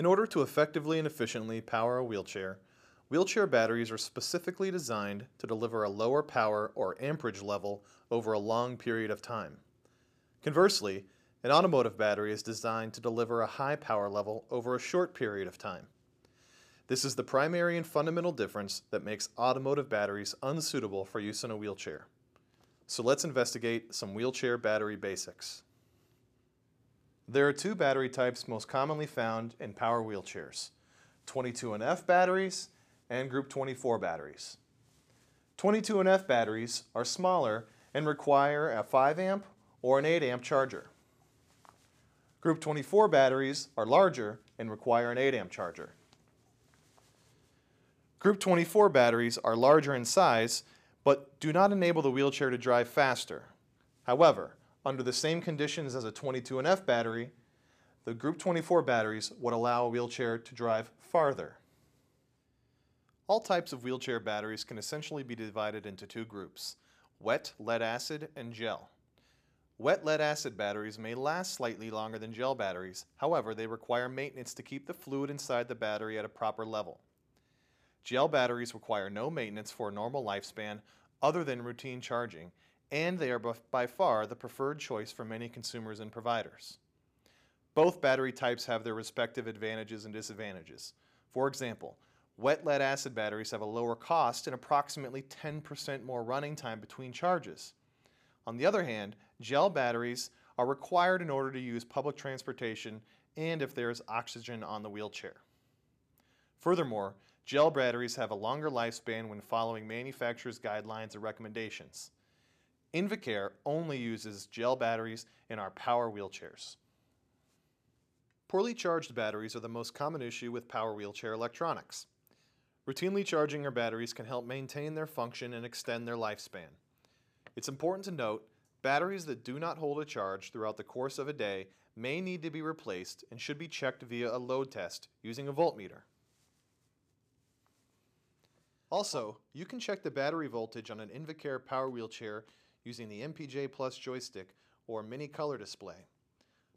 In order to effectively and efficiently power a wheelchair, wheelchair batteries are specifically designed to deliver a lower power or amperage level over a long period of time. Conversely, an automotive battery is designed to deliver a high power level over a short period of time. This is the primary and fundamental difference that makes automotive batteries unsuitable for use in a wheelchair. So let's investigate some wheelchair battery basics. There are two battery types most commonly found in power wheelchairs, 22NF batteries and Group 24 batteries. 22NF batteries are smaller and require a 5 amp or an 8 amp charger. Group 24 batteries are larger and require an 8 amp charger. Group 24 batteries are larger in size but do not enable the wheelchair to drive faster. However, under the same conditions as a 22NF battery, the Group 24 batteries would allow a wheelchair to drive farther. All types of wheelchair batteries can essentially be divided into two groups, wet lead acid and gel. Wet lead acid batteries may last slightly longer than gel batteries, however they require maintenance to keep the fluid inside the battery at a proper level. Gel batteries require no maintenance for a normal lifespan other than routine charging and they are by far the preferred choice for many consumers and providers. Both battery types have their respective advantages and disadvantages. For example, wet lead acid batteries have a lower cost and approximately 10% more running time between charges. On the other hand, gel batteries are required in order to use public transportation and if there is oxygen on the wheelchair. Furthermore, gel batteries have a longer lifespan when following manufacturer's guidelines and recommendations. Invacare only uses gel batteries in our power wheelchairs. Poorly charged batteries are the most common issue with power wheelchair electronics. Routinely charging our batteries can help maintain their function and extend their lifespan. It's important to note, batteries that do not hold a charge throughout the course of a day may need to be replaced and should be checked via a load test using a voltmeter. Also, you can check the battery voltage on an Invacare power wheelchair using the MPJ Plus joystick or mini color display.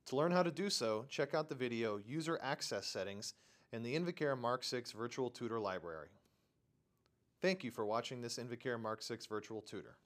To learn how to do so, check out the video User Access Settings in the Invacare Mark 6 Virtual Tutor Library. Thank you for watching this Invacare Mark 6 Virtual Tutor.